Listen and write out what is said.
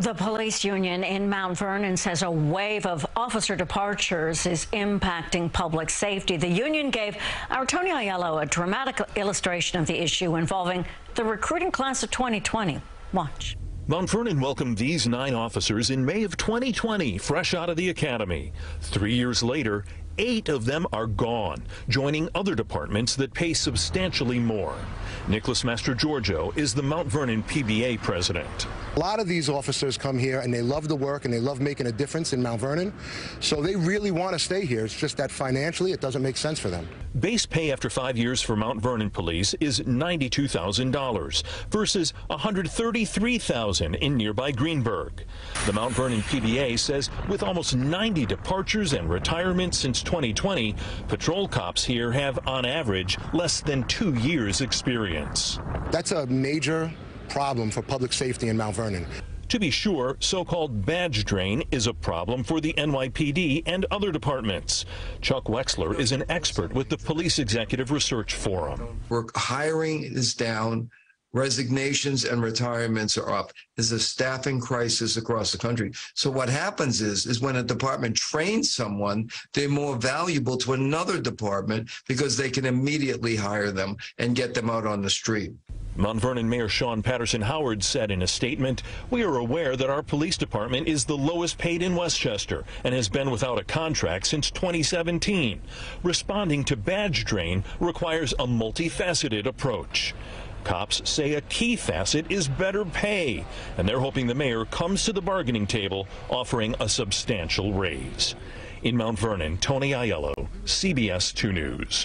The police union in Mount Vernon says a wave of officer departures is impacting public safety. The union gave our Tony Aiello a dramatic illustration of the issue involving the recruiting class of 2020. Watch. Mount Vernon welcomed these nine officers in May of 2020, fresh out of the academy. Three years later, eight of them are gone, joining other departments that pay substantially more. Nicholas Mastrogiorgio is the Mount Vernon PBA president. A lot of these officers come here and they love the work and they love making a difference in Mount Vernon. So they really want to stay here. It's just that financially it doesn't make sense for them. Base pay after five years for Mount Vernon police is $92,000 versus $133,000 in nearby Greenburgh. The Mount Vernon PBA says with almost 90 departures and retirements since 2020, patrol cops here have on average less than two years experience. That's a major problem for public safety in Mount Vernon. To be sure, so-called badge drain is a problem for the NYPD and other departments. Chuck Wexler is an expert with the Police Executive Research Forum. We're hiring is down. Resignations and retirements are up. There's a staffing crisis across the country. So what happens is, is when a department trains someone, they're more valuable to another department because they can immediately hire them and get them out on the street. Mount Vernon Mayor Shawyn Patterson Howard said in a statement, We are aware that our police department is the lowest paid in Westchester and has been without a contract since 2017. Responding to badge drain requires a multifaceted approach. Cops say a key facet is better pay, and they're hoping the mayor comes to the bargaining table offering a substantial raise. In Mount Vernon, Tony Aiello, CBS 2 News.